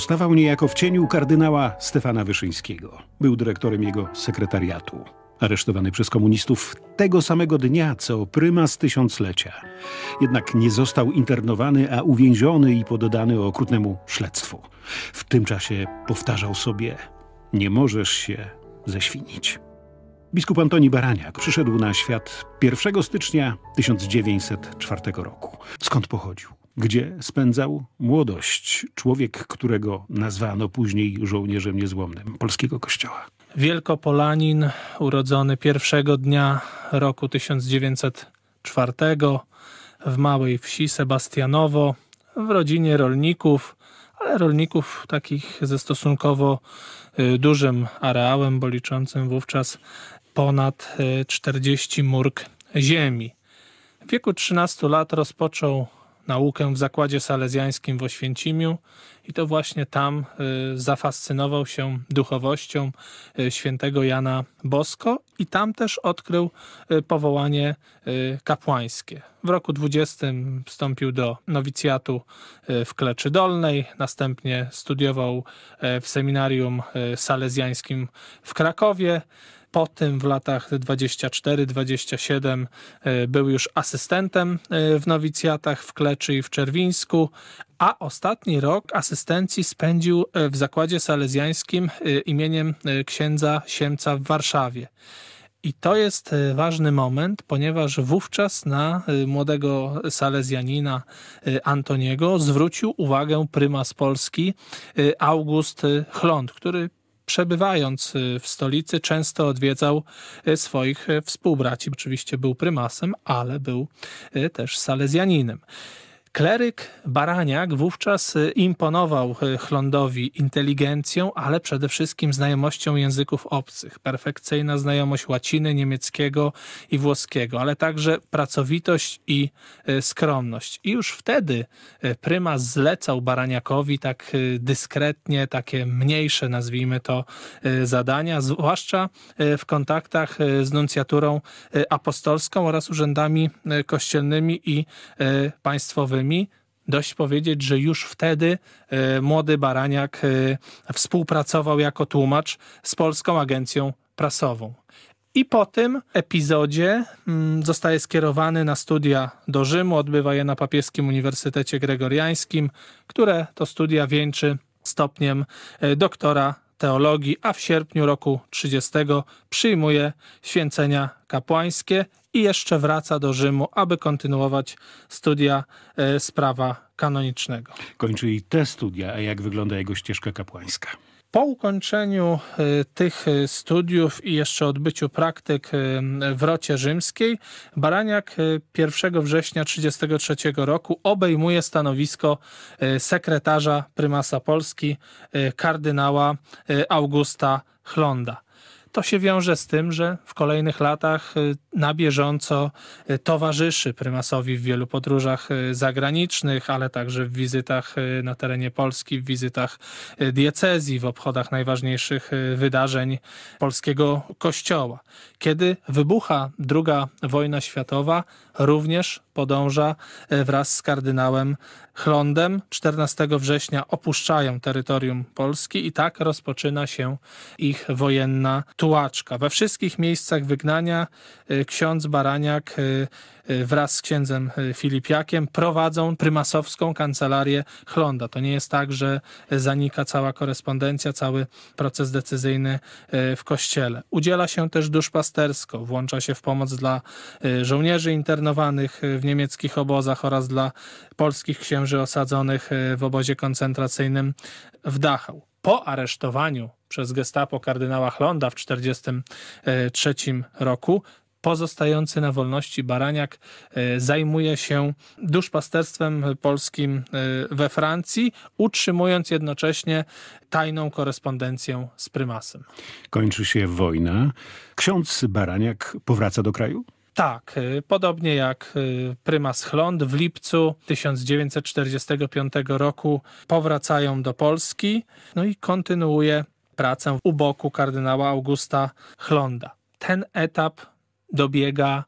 Pozostawał niejako w cieniu kardynała Stefana Wyszyńskiego. Był dyrektorem jego sekretariatu. Aresztowany przez komunistów tego samego dnia, co prymas tysiąclecia. Jednak nie został internowany, a uwięziony i poddany okrutnemu śledztwu. W tym czasie powtarzał sobie: Nie możesz się ześwinić. Biskup Antoni Baraniak przyszedł na świat 1 stycznia 1904 roku. Skąd pochodził? Gdzie spędzał młodość? Człowiek, którego nazwano później żołnierzem niezłomnym polskiego kościoła. Wielkopolanin, urodzony pierwszego dnia roku 1904 w małej wsi Sebastianowo, w rodzinie rolników, ale rolników takich ze stosunkowo y, dużym areałem, bo liczącym wówczas ponad 40 y, murk ziemi. W wieku 13 lat rozpoczął naukę w zakładzie salezjańskim w Oświęcimiu i to właśnie tam y, zafascynował się duchowością y, świętego Jana Bosko i tam też odkrył y, powołanie kapłańskie. W roku 20 wstąpił do nowicjatu w Kleczy Dolnej, następnie studiował w seminarium salezjańskim w Krakowie. Potem w latach 24-27 e, był już asystentem e, w nowicjatach w Kleczy i w Czerwińsku, a ostatni rok asystencji spędził e, w zakładzie salezjańskim imieniem księdza Siemca w Warszawie. I to jest ważny moment, ponieważ wówczas na młodego salezjanina Antoniego zwrócił uwagę prymas Polski August Chląd, który przebywając y, w stolicy, często odwiedzał y, swoich y, współbraci. Oczywiście był prymasem, ale był też salezjaninem. Kleryk Baraniak wówczas y, imponował y, Chlądowi inteligencją, ale przede wszystkim znajomością języków obcych. Perfekcyjna znajomość łaciny, niemieckiego i włoskiego, ale także pracowitość i y, skromność. I już wtedy prymas zlecał Baraniakowi tak dyskretnie, takie mniejsze, nazwijmy to, zadania, zwłaszcza w kontaktach z nuncjaturą apostolską oraz urzędami kościelnymi i państwowymi Dość powiedzieć, że już wtedy e, młody Baraniak e, współpracował jako tłumacz z Polską Agencją Prasową. I po tym epizodzie mm, zostaje skierowany na studia do Rzymu, odbywa je na papieskim Uniwersytecie Gregoriańskim, które to studia wieńczy stopniem e, doktora teologii, a w sierpniu roku 30 przyjmuje święcenia kapłańskie i jeszcze wraca do Rzymu, aby kontynuować studia e, z prawa kanonicznego. Kończy i te studia, a jak wygląda jego ścieżka kapłańska? Po ukończeniu e, tych e, studiów i jeszcze odbyciu praktyk w rocie rzymskiej, Baraniak 1 września 1933 roku obejmuje stanowisko sekretarza prymasa Polski, kardynała Augusta Chlonda. To się wiąże z tym, że w kolejnych latach y, na bieżąco y, towarzyszy prymasowi w wielu podróżach y, zagranicznych, ale także w wizytach na terenie Polski, w wizytach diecezji, w obchodach najważniejszych wydarzeń polskiego kościoła. Kiedy wybucha II wojna światowa, również podąża wraz z kardynałem Chlądem 14 września opuszczają terytorium Polski i tak rozpoczyna się ich wojenna tułaczka. We wszystkich miejscach wygnania y, ksiądz Baraniak Y, wraz z księdzem y, Filipiakiem prowadzą prymasowską kancelarię Chlonda. To nie jest tak, że zanika cała korespondencja, cały proces decyzyjny y, w kościele. Udziela się też duszpastersko, włącza się w pomoc dla żołnierzy internowanych w niemieckich obozach oraz dla polskich księży osadzonych w obozie koncentracyjnym w Dachau. Po aresztowaniu przez gestapo kardynała Chlonda w 1943 roku pozostający na wolności Baraniak e, zajmuje się duszpasterstwem polskim e, we Francji, utrzymując jednocześnie tajną korespondencję z prymasem. Kończy się wojna. Ksiądz Baraniak powraca do kraju? Tak, e, podobnie jak prymas Chląd w lipcu 1945 roku powracają do Polski, no i kontynuuje pracę u boku kardynała Augusta Chląda. Ten etap dobiega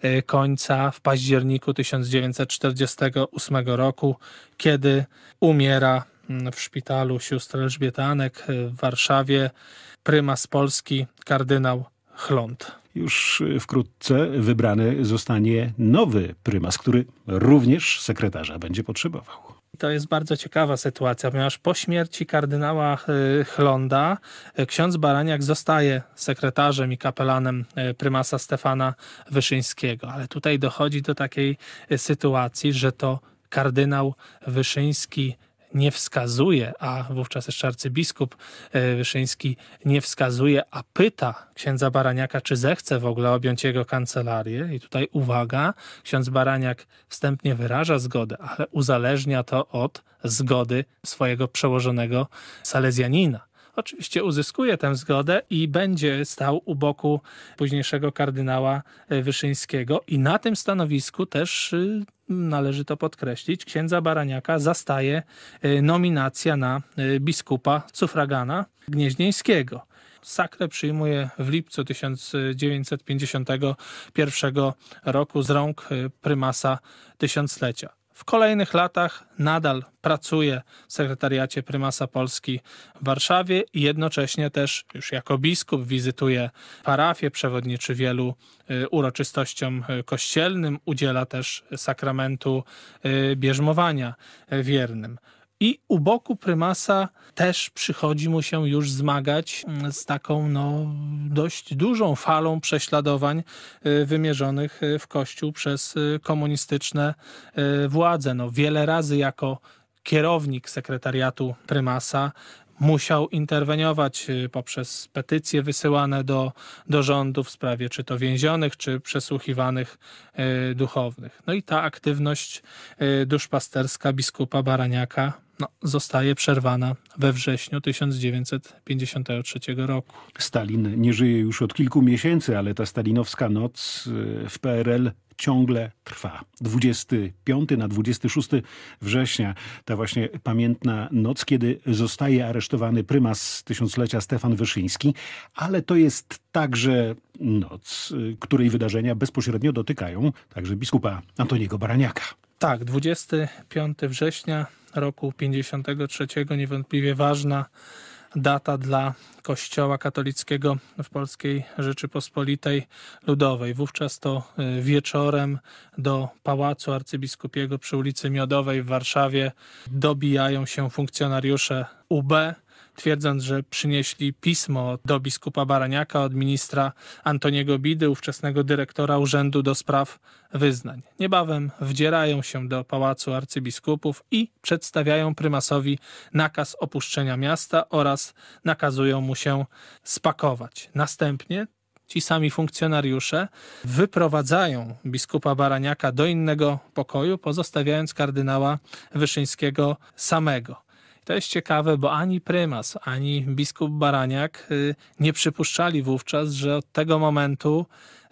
e, końca w październiku 1948 roku, kiedy umiera mm, w szpitalu sióstr Elżbietanek w Warszawie prymas Polski kardynał Chląd. Już wkrótce wybrany zostanie nowy prymas, który również sekretarza będzie potrzebował. To jest bardzo ciekawa sytuacja, ponieważ po śmierci kardynała y, Chlonda y, ksiądz Baraniak zostaje sekretarzem i kapelanem y, prymasa Stefana Wyszyńskiego. Ale tutaj dochodzi do takiej sytuacji, że to kardynał Wyszyński nie wskazuje, a wówczas jeszcze arcybiskup e, Wyszyński nie wskazuje, a pyta księdza Baraniaka, czy zechce w ogóle objąć jego kancelarię. I tutaj uwaga, ksiądz Baraniak wstępnie wyraża zgodę, ale uzależnia to od zgody swojego przełożonego Salezjanina oczywiście uzyskuje tę zgodę i będzie stał u boku późniejszego kardynała e, Wyszyńskiego. I na tym stanowisku też y, należy to podkreślić, księdza Baraniaka zastaje y, nominacja na y, biskupa sufragana gnieźnieńskiego. Sakrę przyjmuje w lipcu 1951 roku z rąk prymasa tysiąclecia. W kolejnych latach nadal pracuje w sekretariacie prymasa Polski w Warszawie i jednocześnie też już jako biskup wizytuje parafię, przewodniczy wielu y, uroczystościom y, kościelnym, udziela też sakramentu y, bierzmowania wiernym. I u boku prymasa też przychodzi mu się już zmagać mm, z taką no, dość dużą falą prześladowań y, wymierzonych y, w Kościół przez y, komunistyczne władze. No, wiele razy jako kierownik sekretariatu prymasa musiał interweniować poprzez petycje wysyłane do, do rządu w sprawie czy to więzionych, czy przesłuchiwanych duchownych. No i ta aktywność duszpasterska biskupa Baraniaka no, zostaje przerwana we wrześniu 1953 roku. Stalin nie żyje już od kilku miesięcy, ale ta stalinowska noc y, w PRL ciągle trwa. 25 na 26 września, ta właśnie pamiętna noc, kiedy zostaje aresztowany prymas tysiąclecia Stefan Wyszyński, ale to jest także noc, y, której wydarzenia bezpośrednio dotykają także biskupa Antoniego Baraniaka. Tak, 25 września roku 53 niewątpliwie ważna data dla Kościoła katolickiego w Polskiej Rzeczypospolitej Ludowej. Wówczas to y, wieczorem do Pałacu Arcybiskupiego przy ulicy Miodowej w Warszawie dobijają się funkcjonariusze UB twierdząc, że przynieśli pismo do biskupa Baraniaka od ministra Antoniego Bidy, ówczesnego dyrektora Urzędu do Spraw Wyznań. Niebawem wdzierają się do pałacu arcybiskupów i przedstawiają prymasowi nakaz opuszczenia miasta oraz nakazują mu się spakować. Następnie ci sami funkcjonariusze wyprowadzają biskupa Baraniaka do innego pokoju, pozostawiając kardynała Wyszyńskiego samego. To jest ciekawe, bo ani prymas, ani biskup Baraniak y, nie przypuszczali wówczas, że od tego momentu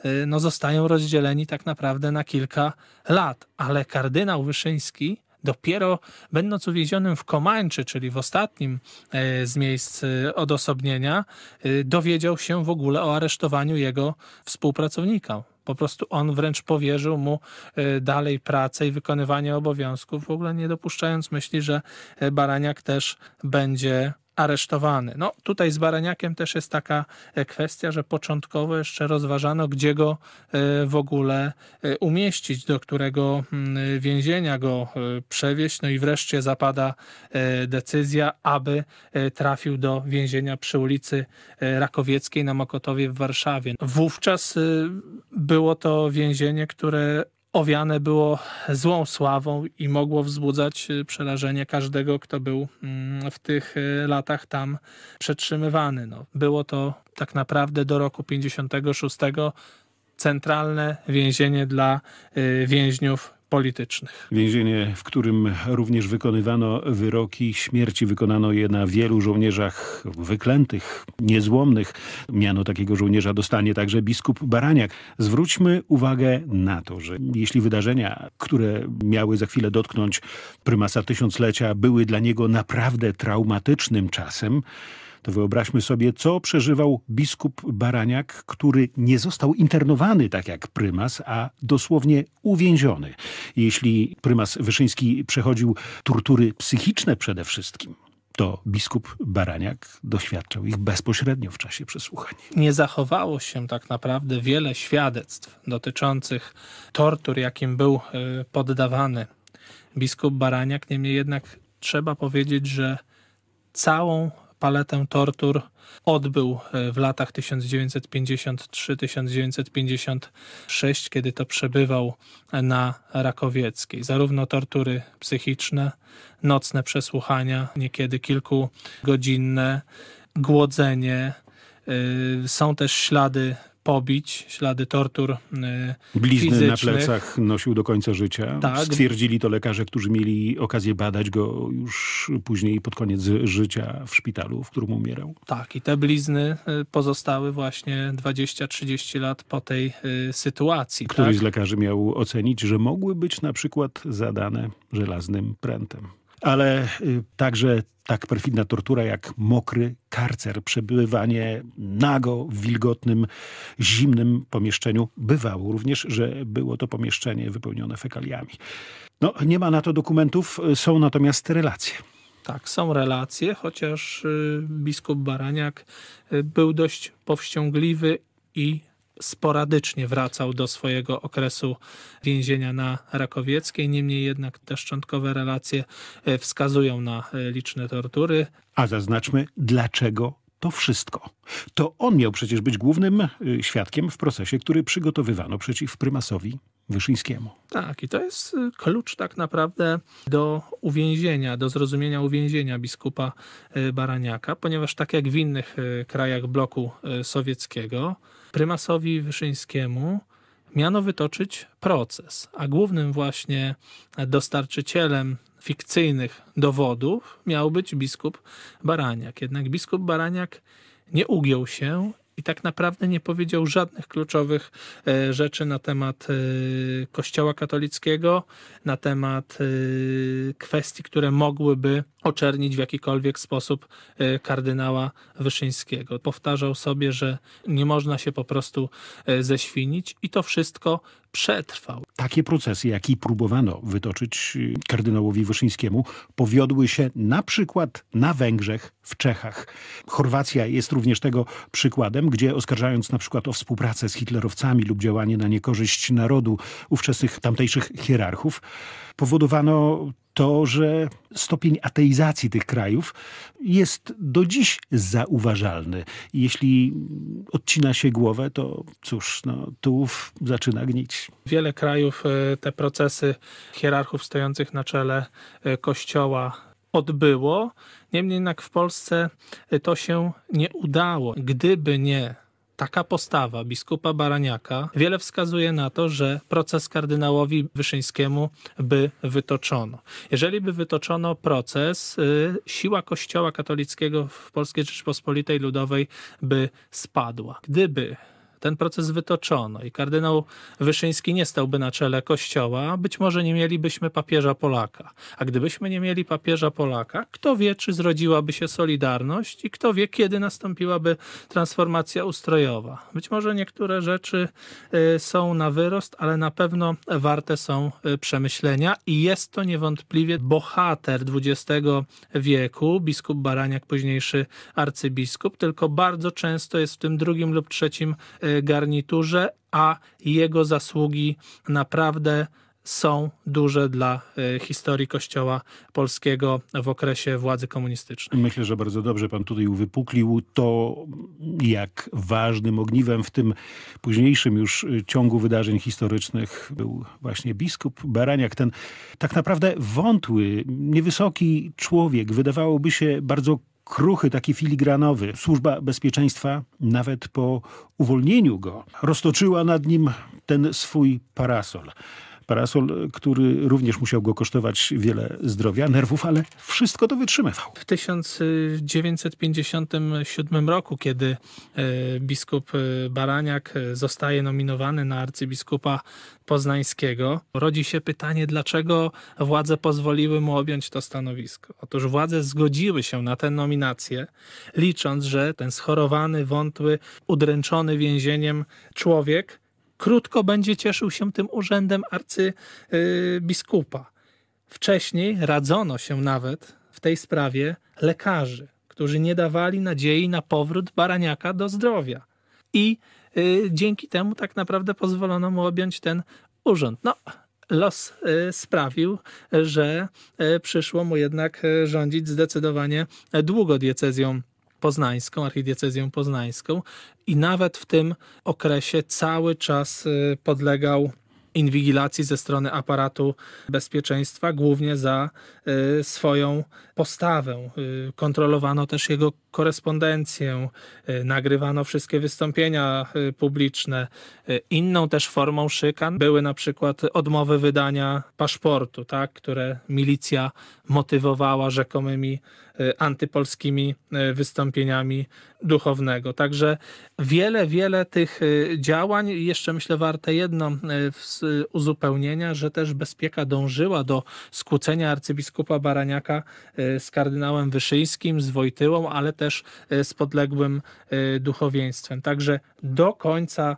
y, no, zostają rozdzieleni tak naprawdę na kilka lat. Ale kardynał Wyszyński dopiero będąc uwięzionym w Komańczy, czyli w ostatnim y, z miejsc odosobnienia, dowiedział się w ogóle o aresztowaniu jego współpracownika. Po prostu on wręcz powierzył mu y, dalej pracę i wykonywanie obowiązków, w ogóle nie dopuszczając myśli, że y, Baraniak też będzie aresztowany. No tutaj z Baraniakiem też jest taka e, kwestia, że początkowo jeszcze rozważano, gdzie go e, w ogóle e, umieścić, do którego mm, więzienia go przewieźć. No i wreszcie zapada decyzja, aby trafił do więzienia przy ulicy Rakowieckiej na Mokotowie w Warszawie. Wówczas było to więzienie, które owiane było złą sławą i mogło wzbudzać y, przerażenie każdego, kto był mm, w tych y, latach tam przetrzymywany. No, było to tak naprawdę do roku 56 centralne więzienie dla y, więźniów politycznych. Więzienie, w którym również wykonywano wyroki śmierci. Wykonano je na wielu żołnierzach wyklętych, niezłomnych. Miano takiego żołnierza dostanie także biskup Baraniak. Zwróćmy uwagę na to, że jeśli wydarzenia, które miały za chwilę dotknąć prymasa tysiąclecia, były dla niego naprawdę traumatycznym czasem, To wyobraźmy sobie, co przeżywał biskup Baraniak, który nie został internowany tak jak prymas, a dosłownie uwięziony. Jeśli prymas Wyszyński przechodził tortury psychiczne przede wszystkim, to biskup Baraniak doświadczał ich bezpośrednio w czasie przesłuchań. Nie zachowało się tak naprawdę wiele świadectw dotyczących tortur, jakim był y, poddawany biskup Baraniak. Niemniej jednak trzeba powiedzieć, że całą paletę tortur odbył e, w latach 1953-1956, kiedy to przebywał na Rakowieckiej. Zarówno tortury psychiczne, nocne przesłuchania, niekiedy kilkugodzinne, głodzenie. E, są też ślady pobić, ślady tortur e, Blizny fizycznych. na plecach nosił do końca życia. Tak. Stwierdzili to lekarze, którzy mieli okazję badać go już później pod koniec życia w szpitalu, w którym umierał. Tak, i te blizny y, pozostały właśnie 20-30 lat po tej y, sytuacji. Któryś tak? z lekarzy miał ocenić, że mogły być na przykład zadane żelaznym prętem. Ale y, także tak perfidna tortura jak mokry karcer, przebywanie nago w wilgotnym, zimnym pomieszczeniu. Bywało również, że było to pomieszczenie wypełnione fekaliami. No, nie ma na to dokumentów, są natomiast relacje. Tak, są relacje, chociaż y, biskup Baraniak y, był dość powściągliwy i sporadycznie wracał do swojego okresu więzienia na Rakowieckiej. Niemniej jednak te szczątkowe relacje y, wskazują na y, liczne tortury. A zaznaczmy, dlaczego to wszystko. To on miał przecież być głównym y, świadkiem w procesie, który przygotowywano przeciw prymasowi Wyszyńskiemu. Tak, i to jest klucz tak naprawdę do uwięzienia, do zrozumienia uwięzienia biskupa Baraniaka, ponieważ tak jak w innych krajach bloku sowieckiego, prymasowi Wyszyńskiemu miano wytoczyć proces, a głównym właśnie dostarczycielem fikcyjnych dowodów miał być biskup Baraniak. Jednak biskup Baraniak nie ugiął się i tak naprawdę nie powiedział żadnych kluczowych e, rzeczy na temat e, Kościoła katolickiego, na temat e, kwestii, które mogłyby oczernić w jakikolwiek sposób e, kardynała Wyszyńskiego. Powtarzał sobie, że nie można się po prostu e, ześwinić i to wszystko przetrwał. Takie procesy, jakie próbowano wytoczyć y, kardynałowi Wyszyńskiemu, powiodły się na przykład na Węgrzech, w Czechach. Chorwacja jest również tego przykładem, gdzie oskarżając na przykład o współpracę z hitlerowcami lub działanie na niekorzyść narodu ówczesnych tamtejszych hierarchów, powodowano to, że stopień ateizacji tych krajów jest do dziś zauważalny. Jeśli odcina się głowę, to cóż, no, tułów zaczyna gnić. Wiele krajów e, te procesy hierarchów stojących na czele e, kościoła odbyło. Niemniej jednak w Polsce to się nie udało. Gdyby nie taka postawa biskupa Baraniaka, wiele wskazuje na to, że proces kardynałowi Wyszyńskiemu by wytoczono. Jeżeli by wytoczono proces, y, siła Kościoła katolickiego w Polskiej Rzeczypospolitej Ludowej by spadła. Gdyby ten proces wytoczono i kardynał Wyszyński nie stałby na czele kościoła, być może nie mielibyśmy papieża Polaka. A gdybyśmy nie mieli papieża Polaka, kto wie, czy zrodziłaby się Solidarność i kto wie, kiedy nastąpiłaby transformacja ustrojowa. Być może niektóre rzeczy y, są na wyrost, ale na pewno warte są y, przemyślenia i jest to niewątpliwie bohater XX wieku, biskup Baraniak, późniejszy arcybiskup, tylko bardzo często jest w tym drugim lub trzecim y, garniturze, a jego zasługi naprawdę są duże dla y, historii Kościoła polskiego w okresie władzy komunistycznej. Myślę, że bardzo dobrze pan tutaj uwypuklił to, jak ważnym ogniwem w tym późniejszym już y, ciągu wydarzeń historycznych był właśnie biskup Baraniak. Ten tak naprawdę wątły, niewysoki człowiek, wydawałoby się bardzo kruchy, taki filigranowy. Służba Bezpieczeństwa nawet po uwolnieniu go roztoczyła nad nim ten swój parasol. Parasol, który również musiał go kosztować wiele zdrowia, nerwów, ale wszystko to wytrzymywał. W 1957 roku, kiedy e, biskup e, Baraniak e, zostaje nominowany na arcybiskupa poznańskiego, rodzi się pytanie, dlaczego władze pozwoliły mu objąć to stanowisko. Otóż władze zgodziły się na tę nominację, licząc, że ten schorowany, wątły, udręczony więzieniem człowiek krótko będzie cieszył się tym urzędem arcybiskupa. Wcześniej radzono się nawet w tej sprawie lekarzy, którzy nie dawali nadziei na powrót Baraniaka do zdrowia. I y, dzięki temu tak naprawdę pozwolono mu objąć ten urząd. No, los y, sprawił, że y, przyszło mu jednak y, rządzić zdecydowanie długo diecezją poznańską, archidiecezją poznańską i nawet w tym okresie cały czas y, podlegał inwigilacji ze strony aparatu bezpieczeństwa, głównie za y, swoją postawę. Y, kontrolowano też jego korespondencję, nagrywano wszystkie wystąpienia publiczne. Inną też formą szykan były na przykład odmowy wydania paszportu, tak, które milicja motywowała rzekomymi antypolskimi e, wystąpieniami duchownego. Także wiele, wiele tych e, działań. Jeszcze myślę warte jedno uzupełnienia, że też bezpieka dążyła do skłócenia arcybiskupa Baraniaka z kardynałem Wyszyńskim, z Wojtyłą, ale też z podległym duchowieństwem. Także do końca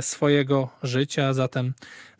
swojego życia, zatem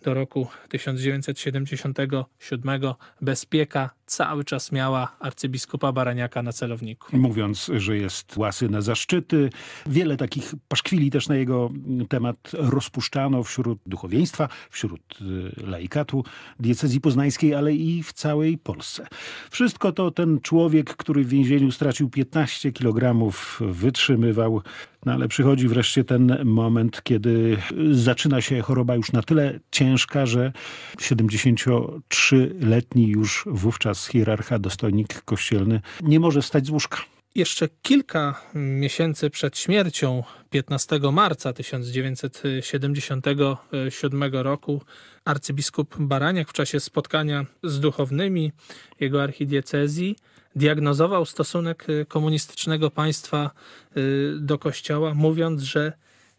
do roku 1977 bezpieka cały czas miała arcybiskupa Baraniaka na celowniku. Mówiąc, że jest łasy na zaszczyty, wiele takich paszkwili też na jego temat rozpuszczano wśród duchowieństwa, wśród y, laikatu diecezji poznańskiej, ale i w całej Polsce. Wszystko to ten człowiek, który w więzieniu stracił 15 kg, wytrzymywał no ale przychodzi wreszcie ten moment, kiedy zaczyna się choroba już na tyle ciężka, że 73-letni już wówczas hierarcha, dostojnik kościelny nie może wstać z łóżka. Jeszcze kilka miesięcy przed śmiercią, 15 marca 1977 roku, arcybiskup Baraniak w czasie spotkania z duchownymi jego archidiecezji diagnozował stosunek y, komunistycznego państwa y, do Kościoła, mówiąc, że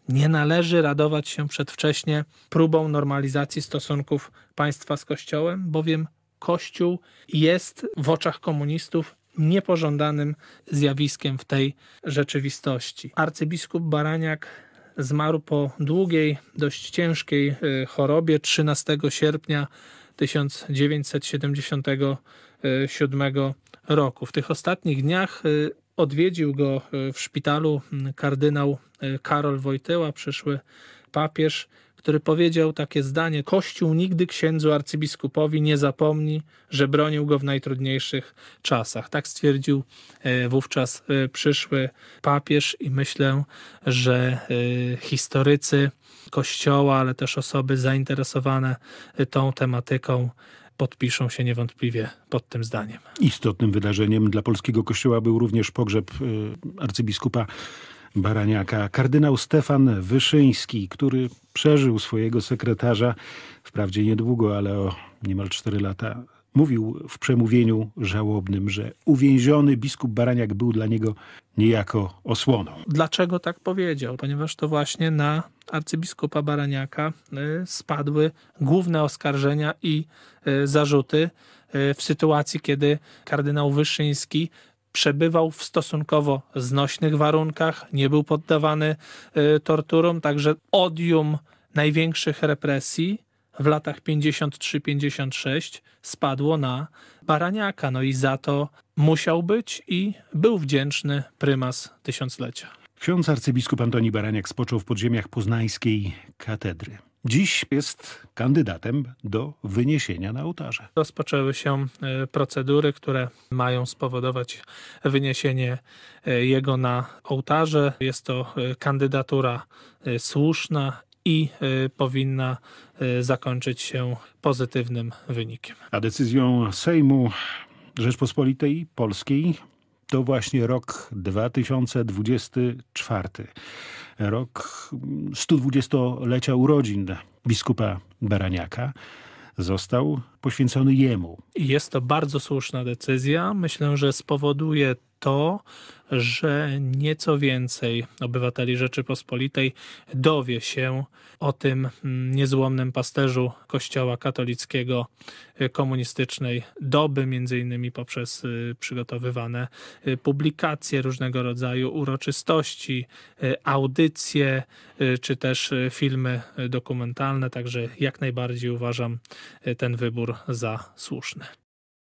nie należy radować się przedwcześnie próbą normalizacji stosunków państwa z Kościołem, bowiem Kościół jest w oczach komunistów niepożądanym zjawiskiem w tej rzeczywistości. Arcybiskup Baraniak zmarł po długiej, dość ciężkiej y, chorobie 13 sierpnia 1977 roku. W tych ostatnich dniach y, odwiedził go y, w szpitalu mm, kardynał y, Karol Wojtyła, przyszły papież, który powiedział takie zdanie: Kościół nigdy księdzu arcybiskupowi nie zapomni, że bronił go w najtrudniejszych czasach. Tak stwierdził wówczas przyszły papież, i myślę, że historycy Kościoła, ale też osoby zainteresowane tą tematyką podpiszą się niewątpliwie pod tym zdaniem. Istotnym wydarzeniem dla polskiego kościoła był również pogrzeb arcybiskupa Baraniaka. Kardynał Stefan Wyszyński, który przeżył swojego sekretarza, wprawdzie niedługo, ale o niemal cztery lata Mówił w przemówieniu żałobnym, że uwięziony biskup Baraniak był dla niego niejako osłoną. Dlaczego tak powiedział? Ponieważ to właśnie na arcybiskupa Baraniaka y, spadły główne oskarżenia i y, zarzuty y, w sytuacji, kiedy kardynał Wyszyński przebywał w stosunkowo znośnych warunkach, nie był poddawany torturom, także odium największych represji w latach 53-56 spadło na Baraniaka. No i za to musiał być i był wdzięczny prymas tysiąclecia. Ksiądz arcybiskup Antoni Baraniak spoczął w podziemiach poznańskiej katedry. Dziś jest kandydatem do wyniesienia na ołtarze. Rozpoczęły się e, procedury, które mają spowodować wyniesienie e, jego na ołtarze. Jest to e, kandydatura słuszna i powinna zakończyć się pozytywnym wynikiem. A decyzją Sejmu Rzeczpospolitej Polskiej to właśnie rok 2024. Rok 120-lecia urodzin biskupa Baraniaka. został poświęcony jemu. Jest to bardzo słuszna decyzja. Myślę, że spowoduje to, że nieco więcej obywateli Rzeczypospolitej dowie się o tym mm, niezłomnym pasterzu Kościoła katolickiego y, komunistycznej doby, między innymi poprzez y, przygotowywane y, publikacje różnego rodzaju uroczystości, audycje, czy też filmy dokumentalne, także jak najbardziej uważam ten wybór za słuszny.